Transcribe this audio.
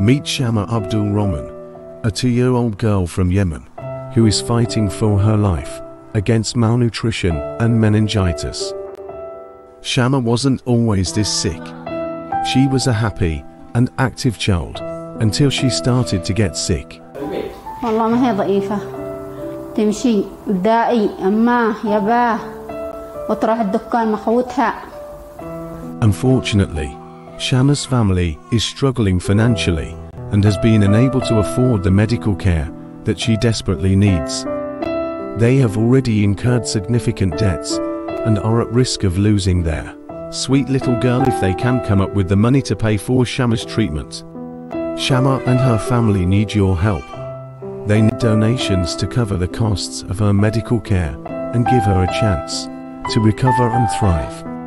Meet Shamah Abdulrahman, a two-year-old girl from Yemen, who is fighting for her life against malnutrition and meningitis. Shamah wasn't always this sick. She was a happy and active child until she started to get sick. Unfortunately, Shamah's family is struggling financially and has been unable to afford the medical care that she desperately needs. They have already incurred significant debts and are at risk of losing their sweet little girl if they can come up with the money to pay for Shamah's treatment. Shamah and her family need your help. They need donations to cover the costs of her medical care and give her a chance to recover and thrive.